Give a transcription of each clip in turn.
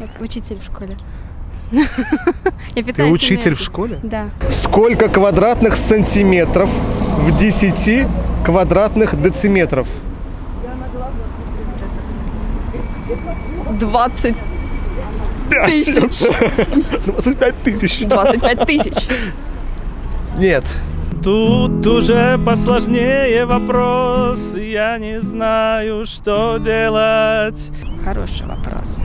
Я учитель в школе. Я Ты учитель в школе? Да. Сколько квадратных сантиметров в 10 квадратных дециметров? 20 Тысяч. тысяч. 25 тысяч. 25 тысяч. Нет. Тут уже посложнее вопрос, я не знаю, что делать. Хороший вопрос.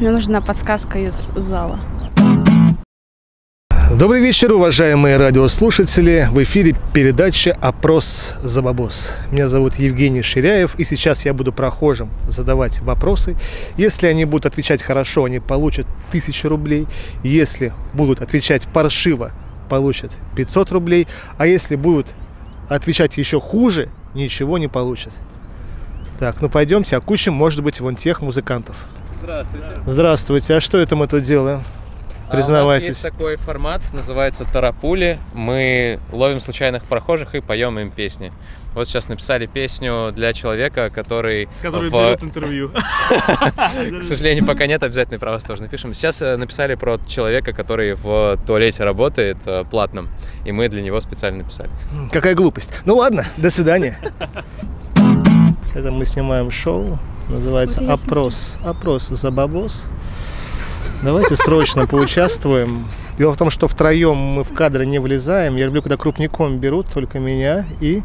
Мне нужна подсказка из зала. Добрый вечер, уважаемые радиослушатели. В эфире передача «Опрос за бабос». Меня зовут Евгений Ширяев, и сейчас я буду прохожим задавать вопросы. Если они будут отвечать хорошо, они получат 1000 рублей. Если будут отвечать паршиво, получат 500 рублей. А если будут отвечать еще хуже, ничего не получат. Так, ну пойдемте, окучим, может быть, вон тех музыкантов. Здравствуйте. Здравствуйте, а что это мы тут делаем? А у нас Признавайтесь. есть такой формат, называется Тарапули. Мы ловим случайных прохожих и поем им песни. Вот сейчас написали песню для человека, который, Который в- берет интервью. к сожалению, пока нет, обязательно про вас тоже напишем. Сейчас э, написали про человека, который в туалете работает э, платном, и мы для него специально написали. Какая глупость. Ну ладно, до свидания. Это мы снимаем шоу. Называется Вот я «Опрос». Опрос за бабос. Давайте срочно поучаствуем. Дело в том, что втроем мы в кадры не влезаем. Я люблю, когда крупником берут только меня и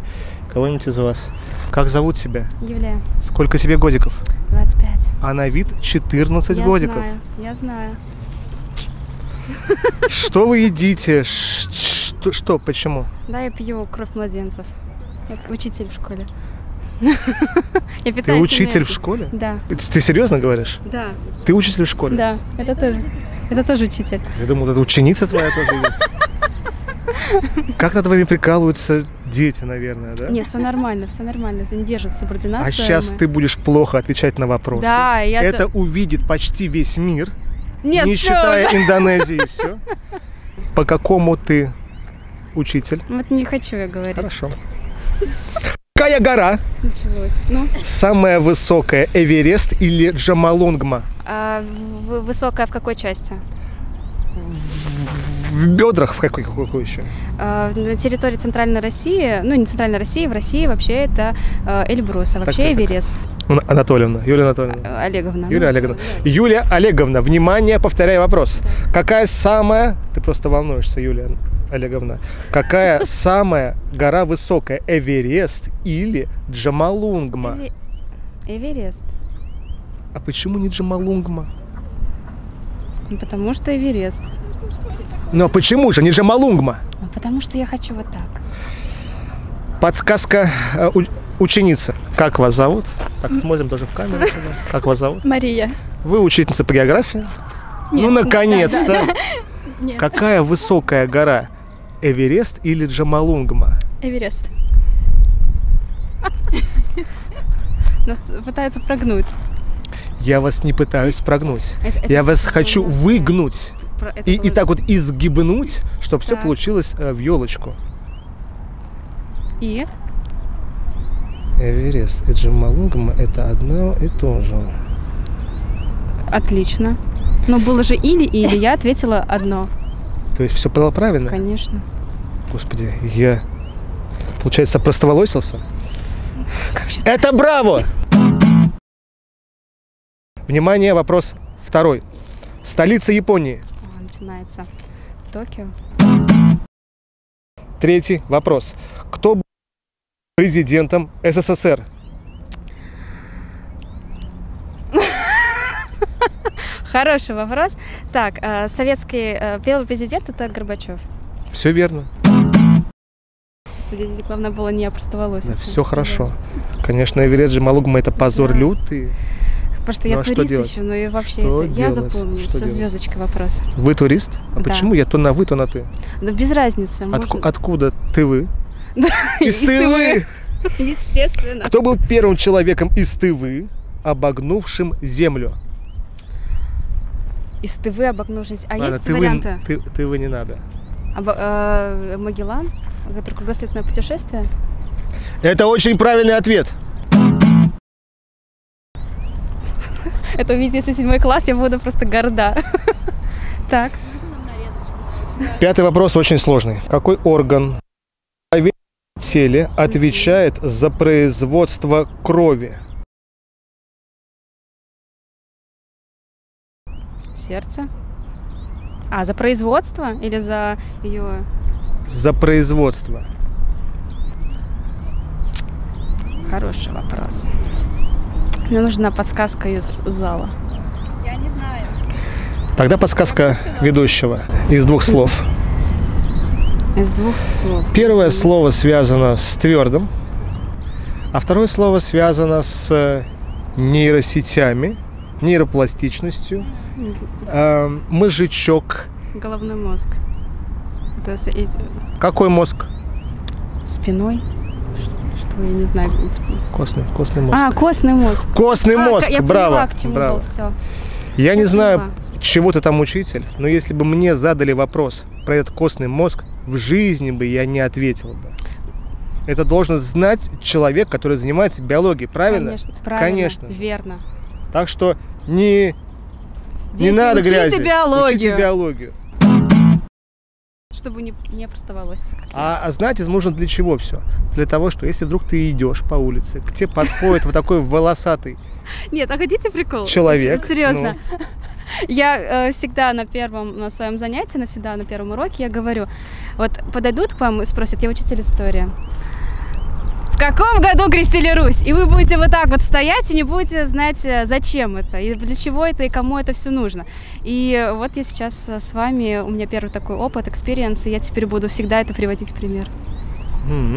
кого-нибудь из вас. Как зовут тебя? Юлия, Сколько тебе годиков? 25. А на вид 14 я годиков. знаю, я знаю. Что вы едите? Что, что? Почему? Да, я пью кровь младенцев. Я учитель в школе. Ты Я питаюсь учитель в школе? Да, Ты ты серьезно говоришь? да, Ты учитель в школе? да. Это тоже. Это тоже учитель. Я думал, это ученица твоя тоже идет. Как над вами прикалываются дети, наверное, да? Нет, все нормально, все нормально. Они держат субординацию. А сейчас мы- ты будешь плохо отвечать на вопросы. Да, я... Это увидит почти весь мир, Нет, не считая уже. Индонезии. Все. По какому ты учитель? Вот не хочу я говорить. Хорошо. Какая гора Началось. Ну, самая высокая, Эверест или Джамалунгма? а высокая в какой части? В бедрах в какой, какой, какой еще? А, на территории Центральной России, ну не Центральной России, в России вообще это э, Эльбрус, а вообще Так, так, так. Эверест. Ну, Анатольевна, Юлия Анатольевна. Э, Олеговна. Юлия Олеговна. Юлия Олеговна, внимание, повторяю вопрос. Какая самая... Ты просто волнуешься, Юлия Олеговна. Какая самая гора высокая? Эверест или Джамалунгма? Эве- Эверест. А почему не Джамалунгма? Ну, Потому что Эверест. Ну а почему же не Джамалунгма? Ну, потому что я хочу вот так. Подсказка э, у- ученицы. Как вас зовут? Так, смотрим тоже в камеру. сюда. Как вас зовут? Мария. Вы учительница по географии? ну, наконец-то! Нет. Какая высокая гора? Эверест или Джамалунгма? Эверест. Нас пытаются прогнуть. Я вас не пытаюсь прогнуть. Это- это Я вас хочу выгнуть это и, и было- так вот изгибнуть, чтобы все получилось э, в елочку. И? Эверест и Джамалунгма это одно и то же. Отлично. Но было же или-или, я ответила одно. То есть все было правильно? Конечно. Господи, я, получается, простоволосился? Как же Это браво! Внимание, вопрос второй. Столица Японии. Начинается? Токио. Третий вопрос. Кто был президентом СССР? Хороший вопрос. Так, э, советский э, первый президент это Горбачев. Все верно. Господи, здесь главное было не опростоволоситься. все хорошо. Конечно, Эверест Джамалунгма это позор Да. лютый. Потому что я Ну, а что турист делать? еще, ну и вообще Что это- я запомню Что со делать? звездочкой вопрос. Вы турист? А Да. почему я то на вы, то на ты? Да без разницы. Отку- можно- откуда ты вы? Из Из Тывы! Естественно. Кто был первым человеком из Тывы, обогнувшим землю? Из Тывы обогнувшись. А Ладно, есть варианты? ты- Тывы не надо. Обо- э, Магеллан? Это кругосветное путешествие? Это очень правильный ответ. Это увидеть, если седьмой класс, я буду просто горда. Так. Пятый вопрос очень сложный. Какой орган в теле отвечает за производство крови? Сердце. А, за производство или за ее... За производство. Хороший вопрос. Мне нужна подсказка из зала. Тогда подсказка ведущего из двух слов. Из двух слов. Первое слово связано с твердым, а второе слово связано с нейросетями, нейропластичностью, э, мозжечок. Головной мозг. Это Какой мозг? спиной? Что, я не знаю. Костный, костный мозг. А, костный мозг. Костный А, мозг, я браво, поняла, к чему браво. все. Я не Я знаю, поняла. чего ты там учитель, но если бы мне задали вопрос про этот костный мозг, в жизни бы я не ответил бы. Это должен знать человек, который занимается биологией, правильно? Конечно, правильно. Конечно. Верно. Так что не, не Дети, надо учите грязи. биологию. Учите биологию. Чтобы не, не я. А, а знать нужно для чего все? Для того, что если вдруг ты идешь по улице, к тебе подходит вот такой волосатый Нет, а хотите прикол? человек. Серьезно. ну, Я э, всегда на первом, на своем занятии, навсегда на первом уроке, я говорю, вот подойдут к вам и спросят, я учитель истории, каком году крестили Русь? И вы будете вот так вот стоять и не будете знать, э, зачем это, и для чего это, и кому это все нужно. И вот я сейчас э, с вами, у меня первый такой опыт, experience, и я теперь буду всегда это приводить в пример.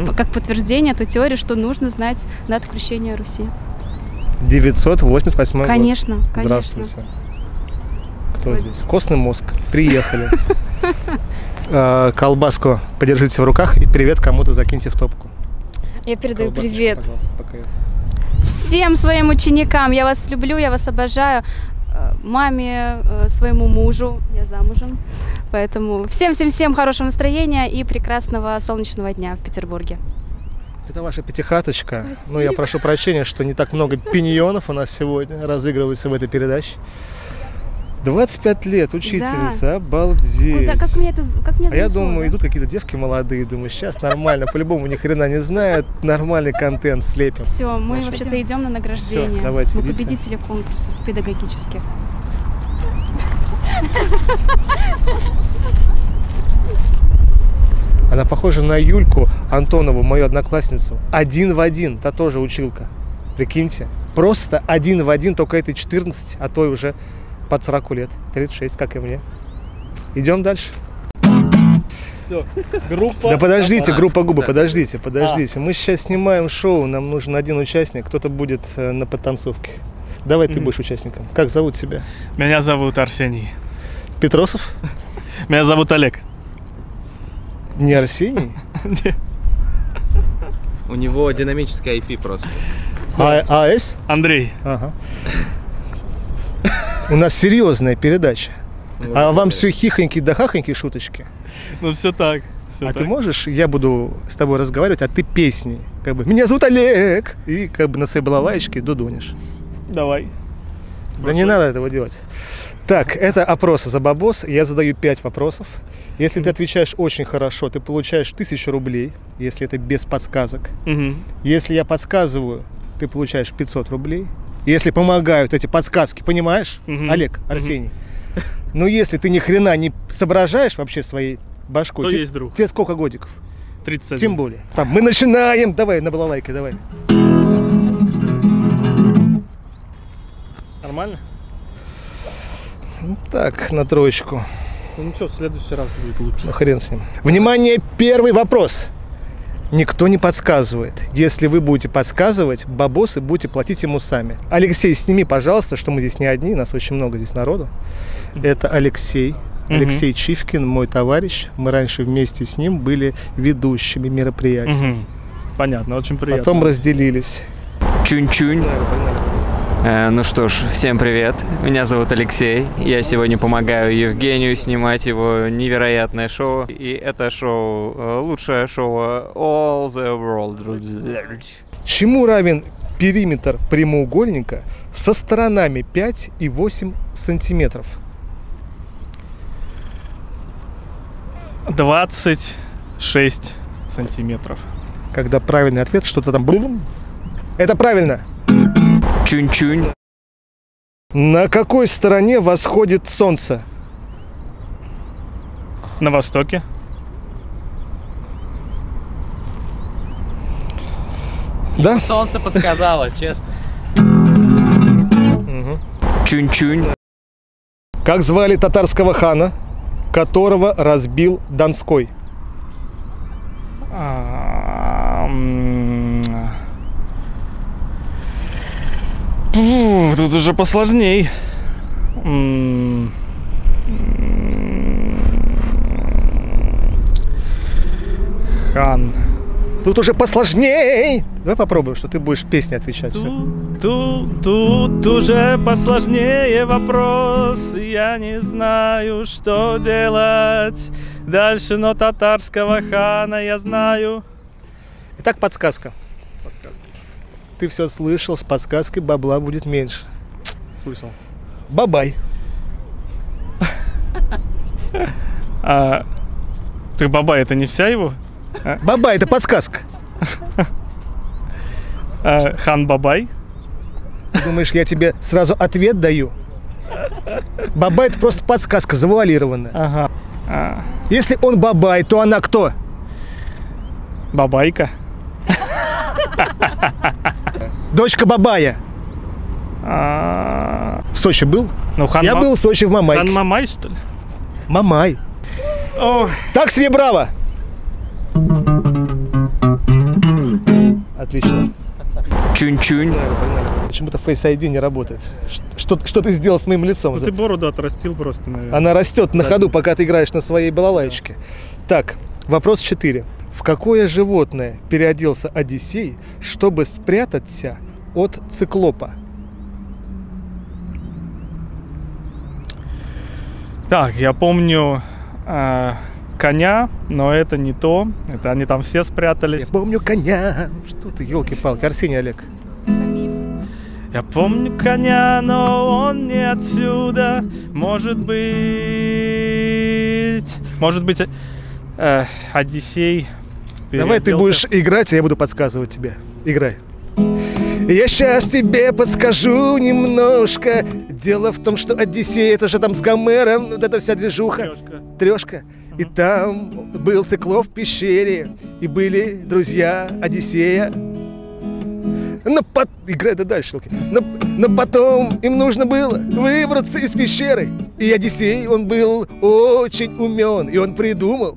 П- Как подтверждение той теории, что нужно знать дату крещения Руси. 988 год. Конечно, конечно. Здравствуйте. Кто здесь? Костный мозг. Приехали. Э, Колбаску подержите в руках и привет кому-то закиньте в топку. Я передаю Колбасочку, привет пожалуйста, пока всем своим ученикам. Я вас люблю, я вас обожаю. Э, Маме, э, своему мужу, я замужем. Поэтому всем-всем-всем хорошего настроения и прекрасного солнечного дня в Петербурге. Это ваша пятихаточка. Ну, я прошу прощения, что не так много пиньонов у нас сегодня разыгрывается в этой передаче. 25 лет, учительница, обалдеть. Куда, как мне это, как меня А я думаю, да? идут какие-то девки молодые, думаю, сейчас нормально, по-любому ни хрена не знают, нормальный контент слепим. Все, мы вообще-то идем на награждение. давайте, мы идите. победители конкурсов педагогических. Она похожа на Юльку Антонову, мою одноклассницу. Один в один, та тоже училка. Прикиньте. Просто один в один, только этой 14, а той уже под 40 лет. 36, как и мне. Идем дальше. Все. Группа. Да подождите, группа губы, Да. подождите, подождите. Мы сейчас снимаем шоу, нам нужен один участник, кто-то будет э, на подтанцовке. Давай ты будешь участником. Как зовут тебя? Меня зовут Арсений. Петросов? Меня зовут Олег. Не Арсений? У него динамическая IP просто. А, АС? Андрей. Ага. У нас серьезная передача. А вам все хихоньки да хахоньки шуточки? Ну все так. Всё А так. ты можешь, я буду с тобой разговаривать, а ты песни. Как бы, меня зовут Олег! И как бы на своей балалайчике дудунишь. Давай. Да не надо этого делать. Так, это опрос за бабос. Я задаю 5 вопросов. Если ты отвечаешь очень хорошо, ты получаешь 1000 рублей, если это без подсказок. Мгм. Если я подсказываю, ты получаешь 500 рублей. Если помогают эти подсказки, понимаешь? Мгм. Олег. Арсений. Но если ты ни хрена не соображаешь вообще своей башкой, То те- есть друг. тебе сколько годиков? 31. Тем более. Там, мы начинаем. Давай, на балалайке, давай. Нормально? Так, на троечку. Ну ничего, в следующий раз будет лучше. Ну, хрен с ним. Внимание, первый вопрос. Никто не подсказывает. Если вы будете подсказывать, бабосы будете платить ему сами. Алексей, сними, пожалуйста, что мы здесь не одни, нас очень много здесь народу. Это Алексей. Алексей Чивкин, мой товарищ. Мы раньше вместе с ним были ведущими мероприятий. Мгм. Понятно, очень приятно. Потом разделились. Чунь-чунь. Э, ну что ж, всем привет. Меня зовут Алексей. Я сегодня помогаю Евгению снимать его невероятное шоу. И это шоу, э, лучшее шоу All the World. Чему равен периметр прямоугольника со сторонами 5 и 8 сантиметров? 26 сантиметров. Когда правильный ответ, что-то там... блум. Это правильно. Чунь-чунь. На какой стороне восходит солнце? На востоке. Да? Солнце подсказало, честно. Чунь-чунь. Как звали татарского хана, которого разбил Донской? Тут уже посложней. Хан. Тут уже посложней. Давай попробуем, что ты будешь песни отвечать. Тут, тут, тут уже посложнее вопрос. Я не знаю, что делать. Дальше, но татарского хана я знаю. Итак, подсказка. Ты все слышал, с подсказкой бабла будет меньше. Слышал. Бабай. А, ты баба, это не вся его? Бабай, это подсказка. А, хан Бабай? Ты думаешь, я тебе сразу ответ даю? Бабай это просто подсказка, завуалированная. Ага. А, Если он бабай, то она кто? бабайка? Дочка Бабая. А, В Сочи был? ну, хан Я был в Сочи в Хан Мамайке. Мамай, что ли? Мамай. Так себе браво! Отлично. Чунь-чунь. Почему-то Face ID не работает. Что, что ты сделал с моим лицом? Ну, ты бороду отрастил просто, наверное. Она растет на ходу, пока ты играешь на своей балалайчике. Так, вопрос 4. В какое животное переоделся Одиссей, чтобы спрятаться от циклопа? Так, я помню э, коня, но это не то. Это они там все Я спрятались. помню коня. Что ты, елки-палки, Арсений Олег. Я помню коня, но он не отсюда. Может быть... Может быть, э, Одиссей... Давай ты будешь играть, а я буду подсказывать тебе. Играй. Я сейчас тебе подскажу немножко. Дело в том, что Одиссей, это же там с Гомером, вот эта вся движуха. Трёшка. Трешка. И там был циклоп в пещере. И были друзья Одиссея. Но пот... Играй да дальше, Луки. Но, но потом им нужно было выбраться из пещеры. И Одиссей, он был очень умен. И он придумал.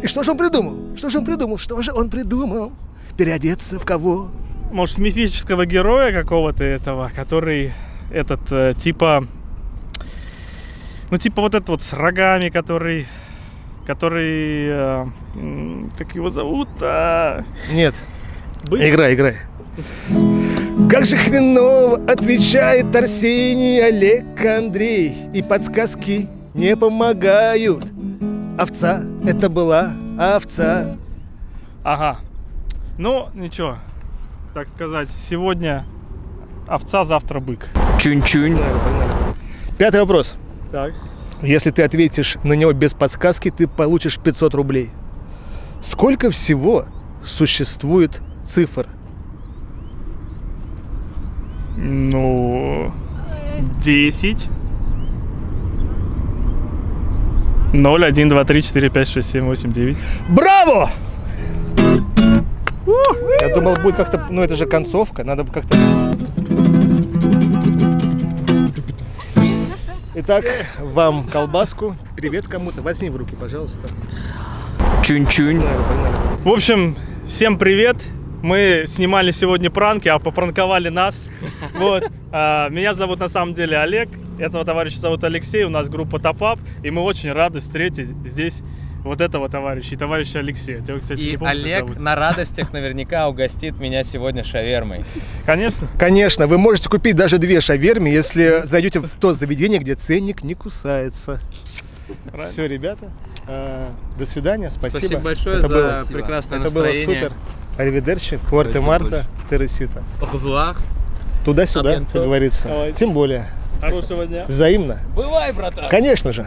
И что же он придумал? Что же он придумал? Что же он придумал? Переодеться в кого? Может, мифического героя какого-то этого, который этот, э, типа... Ну, типа вот этот вот с рогами, который... Который... э, как его зовут? А, Нет. был? Играй, играй. Как же хреново отвечает Арсений, Олег, Андрей. И подсказки не помогают. Овца, это была овца. Ага. Ну, ничего. Так сказать, сегодня овца, завтра бык. Чунь-чунь. Пятый вопрос. Так. Если ты ответишь на него без подсказки, ты получишь 500 рублей. Сколько всего существует цифр? Ну... 10. 0, 1, 2, 3, 4, 5, 6, 7, 8, 9. Браво! Я думал, будет как-то... Ну, это же концовка, надо бы как-то... Итак, вам колбаску. Привет кому-то. Возьми в руки, пожалуйста. Чунь-чунь. В общем, всем привет. Мы снимали сегодня пранки, а попранковали нас. Вот. А, Меня зовут на самом деле Олег. Этого товарища зовут Алексей. У нас группа Топап. И мы очень рады встретить здесь вот этого товарища и товарища Алексея. Тебя, кстати, И не помню, Олег на радостях наверняка угостит меня сегодня шавермой. Конечно. Конечно, вы можете купить даже две шаверми, если зайдете в то заведение, где ценник не кусается. Все, ребята. э, До свидания. Спасибо. Спасибо большое Это за было- прекрасное Это было настроение. супер. Аривидерчи, Спасибо Марта. Тересита. Туда-сюда, Абьянто. как говорится. Тем более, Хорошего дня. взаимно. Бывай, братан. Конечно же.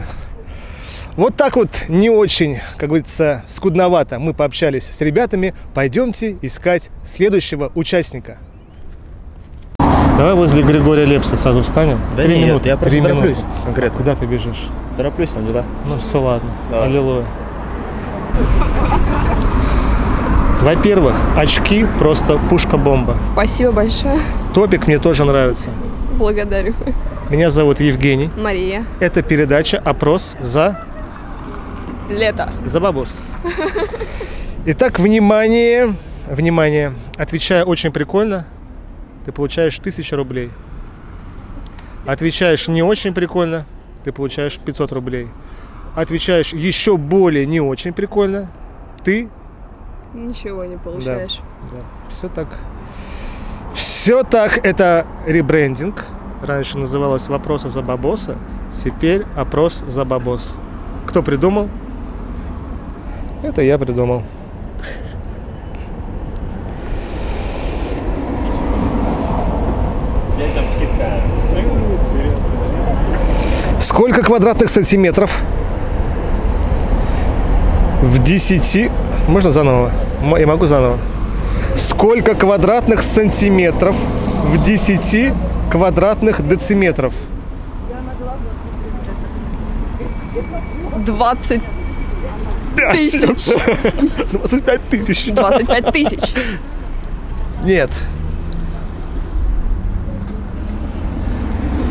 Вот так вот не очень, как говорится, скудновато мы пообщались с ребятами. Пойдемте искать следующего участника. Давай возле Григория Лепса сразу встанем. Да Три нет, минуты. я просто Три тороплюсь минуты. конкретно. Куда ты бежишь? Тороплюсь, там дела. Ну все, ладно. Давай. Аллилуйя. Во-первых, очки просто пушка-бомба. Спасибо большое. Топик мне тоже нравится. Благодарю. Меня зовут Евгений. Мария. Это передача «Опрос за Лето. За бабус. Итак, внимание, внимание. Отвечая очень прикольно, ты получаешь 1000 рублей. Отвечаешь не очень прикольно, ты получаешь 500 рублей. Отвечаешь еще более не очень прикольно, ты... Ничего не получаешь. Все так. Все так, это ребрендинг. Раньше называлось «Вопросы за бабоса», теперь «Опрос за бабос». Кто придумал? Это я придумал. Сколько квадратных сантиметров в 10... Можно заново? Я могу заново? Сколько квадратных сантиметров в 10 квадратных дециметров? 20 тысяч. 25 тысяч. 25 тысяч. Нет.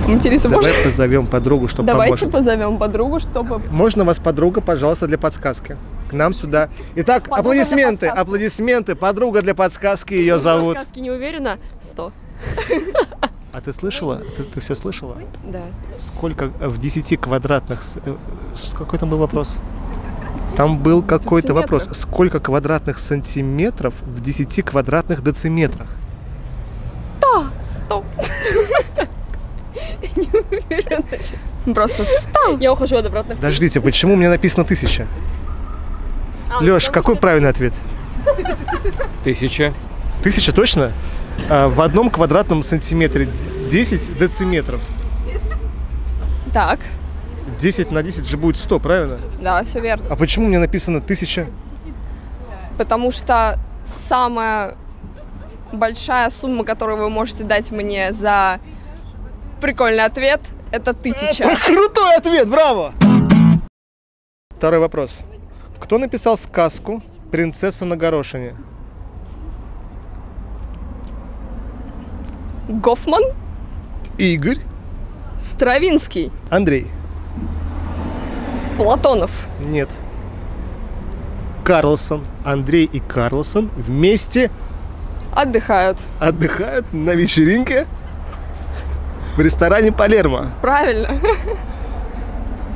Материться Давай можно? позовем подругу, чтобы Давайте поможет. позовем подругу, чтобы... Можно вас, подруга, пожалуйста, для подсказки? К нам сюда. Итак, Подруга аплодисменты, подсказки. аплодисменты. Подруга для подсказки, ее зовут. Сказки не уверена. 100. А ты слышала? Ты, ты все слышала? Да. Сколько в 10 квадратных... э, Какой там был вопрос? Там был какой-то вопрос. Сколько квадратных сантиметров в 10 квадратных дециметрах? 100. Не уверена, честно. Просто 100. Я ухожу от обратно. в Подождите, почему у меня написано тысяча? А, Леш, какой правильный ответ? Тысяча. Тысяча точно? А, в одном квадратном сантиметре д- 10 дециметров. Так, 10 на 10 же будет 100, правильно? да, все верно. А почему у меня написано тысяча? Потому что самая большая сумма, которую вы можете дать мне за прикольный ответ, это тысяча. Крутой ответ, браво! Второй вопрос. Кто написал сказку «Принцесса на горошине»? Гофман, Игорь, Стравинский, Андрей. Платонов. Нет. Карлсон. Андрей и Карлсон вместе Отдыхают. отдыхают на вечеринке в ресторане Палермо. Правильно.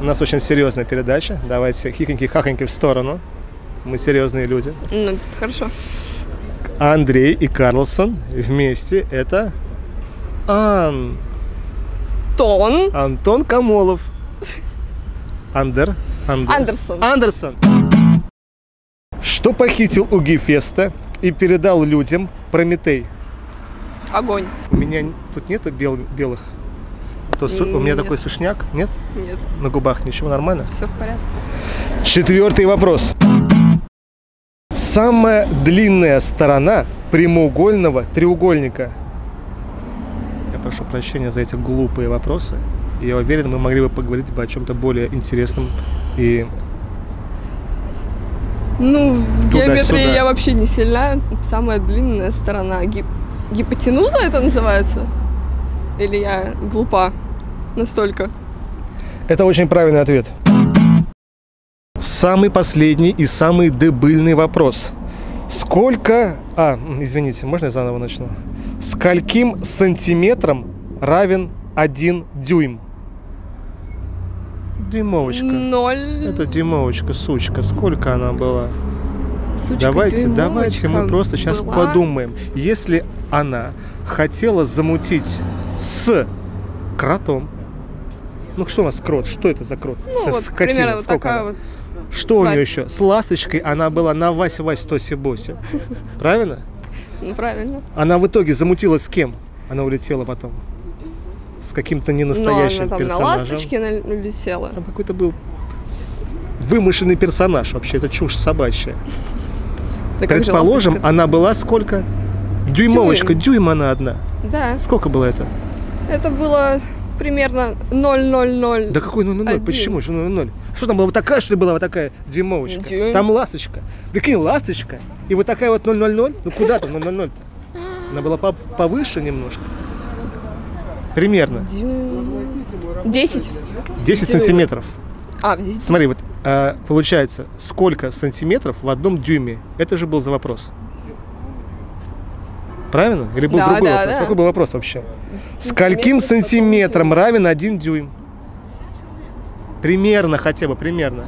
У нас очень серьезная передача. Давайте хихоньки-хахоньки в сторону. Мы серьезные люди. Ну, хорошо. Андрей и Карлсон вместе это Ан... Тон. Антон Камолов. Андер. Андер. Андерсон. Андерсон. Что похитил у Гефеста и передал людям Прометей? Огонь. У меня тут нету бел- белых. То су- у меня Нет. такой сушняк, нет? Нет, На губах ничего нормально? все в порядке. Четвертый вопрос. Самая длинная сторона прямоугольного треугольника. Я прошу прощения за эти глупые вопросы. Я уверен, мы могли бы поговорить бы о чем-то более интересном и Ну, в геометрии я вообще не сильна. Самая длинная сторона. Гип... Гипотенуза это называется? Или я глупа настолько? Это очень правильный ответ. Самый последний и самый дебильный вопрос. Сколько... А, извините, можно я заново начну? Скольким сантиметрам равен один дюйм? Дюймовочка. Ноль. Это дюймовочка, сучка. Сколько она была? Сучка, давайте, давайте мы просто сейчас была. подумаем. Если она хотела замутить с кротом, Ну что у нас крот? Что это за крот? Ну, С- вот скотина. примерно вот такая она? вот. Что у Ва- нее еще? С ласточкой она была на Вась Вась Тоси Боси. Правильно? Ну, правильно. Она в итоге замутилась с кем? Она улетела потом. С каким-то Но ненастоящим она там на персонажем. ласточке на- улетела. Там какой-то был вымышленный персонаж вообще, это чушь собачья. Да Предположим, ласточка? она была сколько? Дюймовочка, Дюйм. дюйм она одна. Да, Сколько было это? это было примерно 0,00. Да какой 0,00? Один. Почему же 0,00? Что там была вот такая, что ли, была вот такая дюймовочка? Дюйм. Там ласточка. Прикинь, ласточка. И вот такая вот 0,00. Ну куда там 0,00-то? Она была по- повыше немножко. Примерно. Дюйм. 10. 10 Дюйм. сантиметров. А, 10. Смотри, вот а, получается, сколько сантиметров в одном дюйме? Это же был за вопрос. Правильно? Или был Да, другой да, вопрос? да. Какой был вопрос вообще? Скольким сантиметрам равен один дюйм? Примерно хотя бы, примерно.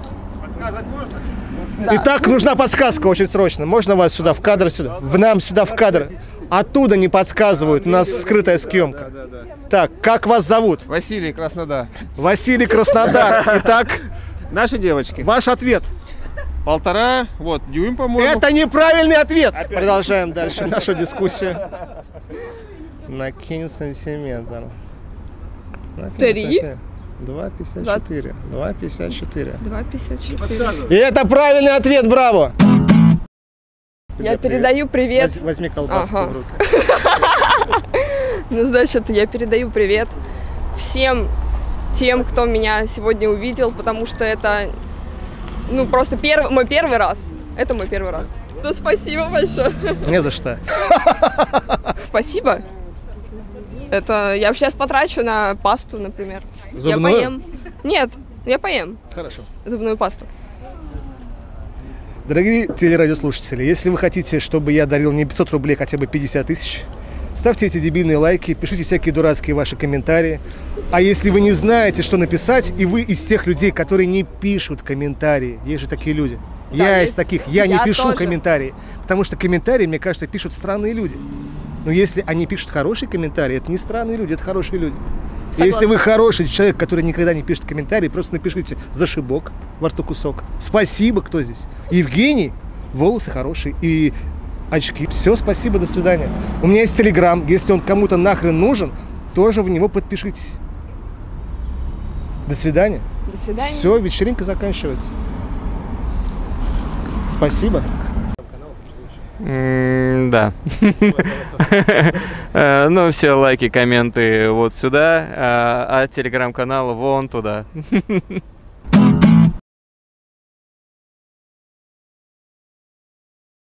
Итак, нужна подсказка очень срочно. Можно вас сюда, в кадр сюда? В нам сюда, в кадр. Оттуда не подсказывают, у нас скрытая съемка. Так, как вас зовут? Василий, Краснодар. Василий Краснодар. Итак, Наши девочки. ваш ответ. Полтора, вот, дюйм, по-моему. Это неправильный ответ. Продолжаем дальше нашу дискуссию. Накинь сантиметр. Три. сантиметр. 2,54. 2,54. 2,54. И это правильный ответ, браво! Я передаю привет. Воз- Возьми колбаску Ага. в руки. Ну, значит, я передаю привет всем тем, кто меня сегодня увидел, потому что это, ну, просто первый, мой первый раз. Это мой первый раз. Да спасибо большое. Не за что. Спасибо. Это я сейчас потрачу на пасту, например. Я Зубную? поем. Нет, я поем Хорошо. зубную пасту. Дорогие телерадиослушатели, если вы хотите, чтобы я дарил не 500 рублей, хотя бы 50 тысяч, ставьте эти дебильные лайки, пишите всякие дурацкие ваши комментарии. А если вы не знаете, что написать, и вы из тех людей, которые не пишут комментарии, есть же такие люди. Да, я из есть. таких, я, не Я пишу тоже. комментарии, потому что комментарии, мне кажется, пишут странные люди. Но если они пишут хорошие комментарии, это не странные люди, это хорошие люди. Согласна. Если вы хороший человек, который никогда не пишет комментарии, просто напишите «зашибок» во рту кусок. Спасибо, кто здесь? Евгений, волосы хорошие и очки. Все, спасибо, до свидания. У меня есть телеграм, если он кому-то нахрен нужен, тоже в него подпишитесь. До свидания. До свидания. Все, вечеринка заканчивается. Спасибо. Да. Э, Ну, все лайки, комменты вот сюда, а- а телеграм-канал вон туда.